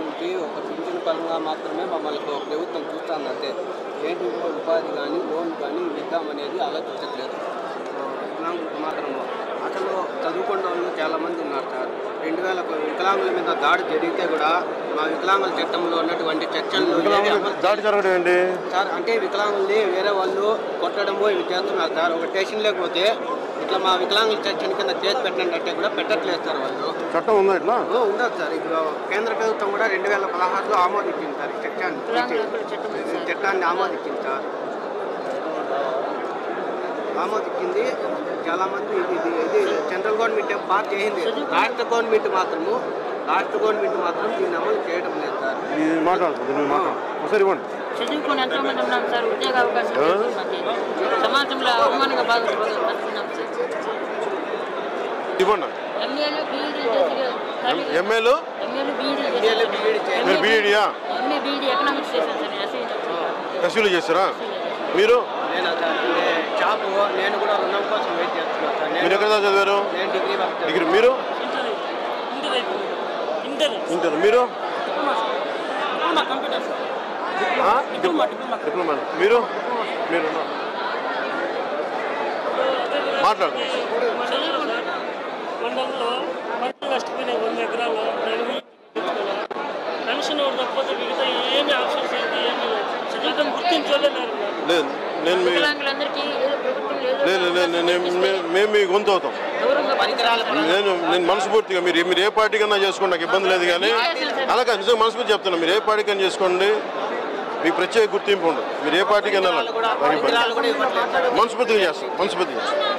నుంచి ఒక పింఛన్ పరంగా మాత్రమే మమ్మల్ని ప్రభుత్వం చూస్తుంది అంతే ఏంటి ఉపాధి కానీ లోన్ కానీ ఇద్దామనేది ఆలోచించట్లేదు. వికలాంగులకు మాత్రం అసలు చదువుకున్న వాళ్ళు చాలామంది ఉన్నారు సార్. రెండు వేల వికలాంగుల మీద దాడి జరిగితే కూడా మా వికలాంగుల చట్టంలో ఉన్నటువంటి చర్చల్లో అమలు దాడి జరగడం ఏంటి? సార్ అంటే వికలాంగుల్ని వేరే వాళ్ళు కొట్టడము ఇవి చేస్తున్నారు సార్. ఒక స్టేషన్ లేకపోతే ఇట్లా మా వికలాంగుల చర్చని కింద చేసి పెట్టండి అంటే కూడా పెట్టట్లేదు సార్ వాళ్ళు. చట్టం ఉందా ఇట్లా? ఓ, ఉండదు సార్. ఇప్పుడు కేంద్ర ప్రభుత్వం కూడా రెండు వేల పదహారులో ఆమోదించింది సార్ ఈ చట్టాన్ని. చట్టాన్ని ఆమోదించింది సార్. ఆమోదించింది. చాలా మంది ఇది ఇది ఇది సెంట్రల్ గవర్నమెంట్ పాస్ చేసింది. రాష్ట్ర గవర్నమెంట్ మాత్రము రాష్ట్ర గవర్నమెంట్ మాత్రం దీన్ని అమలు చేయడం లేదు సార్. మాట్లాడుతుంది చదువుకొని ఎంతో మంది ఉన్నాం సార్ ఉద్యోగ అవకాశం. సమాజంలో అవమానంగా బాగా బతుకున్నాం సార్ ఇవ్వండి ఎంఏలు బీఈడీ చేసి ఖాళీ ఎంఏలు ఎంఏలు బీఈడీ ఎంఏలు, బీఈడీ చేసి- మీరు బీఈడియా ఎంఏ బీఈడీ ఎకనామిక్స్ చేశాను సార్ ఎస్ఐ ఎస్యూలు చేస్తారా మీరు? నేను సార్ నే- షాపు నేను కూడా రుణం కోసం వెయిట్ చేస్తున్నాను సార్. మీరు నేను ఎక్కడ చదివారు డిగ్రీ మీరు? ఇంటర్ మీరు? డిప్లొమా మీరు? మీరు మాట్లాడు పెన్షన్ తప్పకపోతే మిగతా ఏమి ఆప్షన్స్ ఏంటి? ఏమి చదువుతాం గుర్తించలేదు లేదు నేను మేము మీ గొంతు అవుతాం. నేను నేను మనస్ఫూర్తిగా మీరు మీరు ఏ పార్టీ కన్నా చేసుకోండి నాకు ఇబ్బంది లేదు కానీ అలాగే నిజంగా మనస్ఫూర్తి చెప్తున్నా. మీరు ఏ పార్టీ కన్నా చేసుకోండి మీకు ప్రత్యేక గుర్తింపు ఉండదు మీరు ఏ పార్టీకి వెళ్ళాలి మనస్ఫూర్తిగా చేస్తాం మనస్ఫూర్తిగా చేస్తాం.